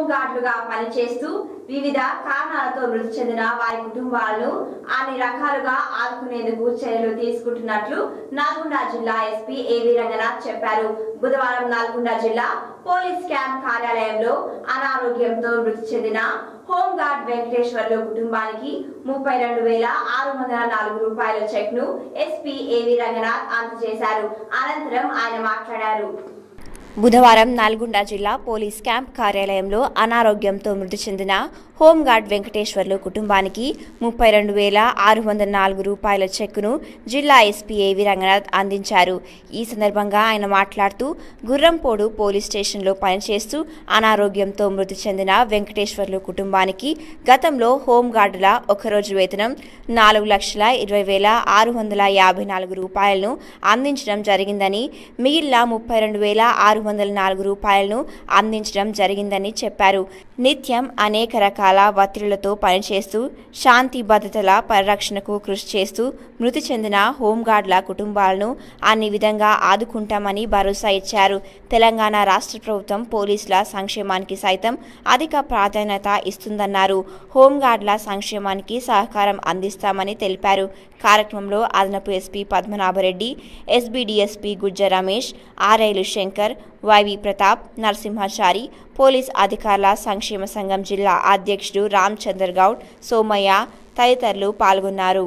హోంగార్డులుగా పనిచేస్తూ వివిధ కారణాలతో మృతి చెందిన వారి కుటుంబాలను అన్ని రకాలుగా ఆదుకునేందుకు చర్యలు తీసుకుంటున్నట్లు నల్గొండ జిల్లా ఎస్పీ ఏవి రంగనాథ్ చెప్పారు. బుధవారం నల్గొండ జిల్లా పోలీస్ క్యాంప్ కార్యాలయంలో అనారోగ్యంతో మృతి చెందిన హోంగార్డ్ వెంకటేశ్వర్లు కుటుంబానికి ముప్పై రెండు వేల ఆరు వందల నాలుగు రూపాయల చెక్ను ఎస్పీ ఏవి రంగనాథ్ అందజేశారు. అనంతరం ఆయన మాట్లాడారు. బుధవారం నల్గొండ జిల్లా పోలీస్ క్యాంప్ కార్యాలయంలో అనారోగ్యంతో మృతి చెందిన హోంగార్డ్ వెంకటేశ్వర్లు కుటుంబానికి ముప్పై రెండు వేల ఆరు వందల నాలుగు రూపాయల చెక్కును జిల్లా ఎస్పీ ఏవి రంగనాథ్ అందించారు. ఈ సందర్భంగా ఆయన మాట్లాడుతూ గుర్రంపోడు పోలీస్ స్టేషన్లో పనిచేస్తూ అనారోగ్యంతో మృతి చెందిన వెంకటేశ్వర్లు కుటుంబానికి గతంలో హోంగార్డుల ఒకరోజు వేతనం నాలుగు లక్షల ఇరవై వేల ఆరు వందల యాభై నాలుగు రూపాయలను అందించడం జరిగిందని మిగిలిన ముప్పై రెండు వేల ఆరు వందల నాలుగు రూపాయలను అందించడం జరిగిందని చెప్పారు. నిత్యం అనేక రకాల ఒత్తిళ్ళతో పనిచేస్తూ శాంతి భద్రతల పరిరక్షణకు కృషి చేస్తూ మృతి చెందిన హోంగార్డుల కుటుంబాలను అన్ని విధంగా ఆదుకుంటామని భరోసా ఇచ్చారు. తెలంగాణ రాష్ట్ర ప్రభుత్వం పోలీసుల సంక్షేమానికి సైతం అధిక ప్రాధాన్యత ఇస్తుందన్నారు. హోంగార్డుల సంక్షేమానికి సహకారం అందిస్తామని తెలిపారు. కార్యక్రమంలో అదనపు SP Padmanabhareddy SB DSP Gujja Ramesh ఆర్ఐలు Shankar YV Pratap Narasimhachari police అధికారుల సంక్షేమ సంఘం జిల్లా అధ్యక్షుడు రామచందర్ గౌడ్ సోమయ్య తదితరులు పాల్గొన్నారు.